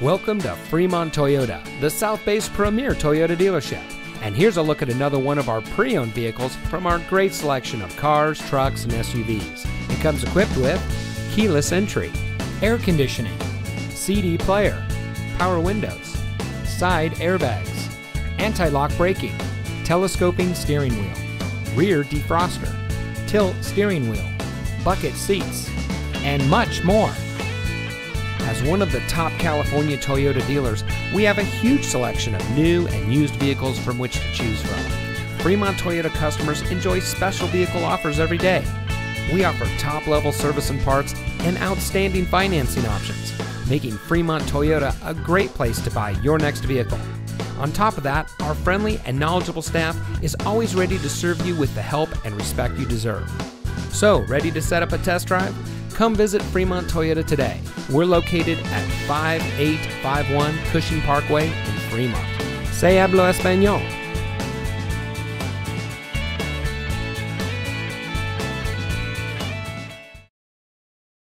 Welcome to Fremont Toyota, the South Bay's premier Toyota dealership. And here's a look at another one of our pre owned vehicles from our great selection of cars, trucks, and SUVs. It comes equipped with keyless entry, air conditioning, CD player, power windows, side airbags, anti lock braking, telescoping steering wheel, rear defroster, tilt steering wheel, bucket seats, and much more. As one of the top California Toyota dealers, we have a huge selection of new and used vehicles from which to choose from. Fremont Toyota customers enjoy special vehicle offers every day. We offer top level service and parts and outstanding financing options, making Fremont Toyota a great place to buy your next vehicle. On top of that, our friendly and knowledgeable staff is always ready to serve you with the help and respect you deserve. So, ready to set up a test drive? Come visit Fremont Toyota today. We're located at 5851 Cushing Parkway in Fremont. Se hablo español.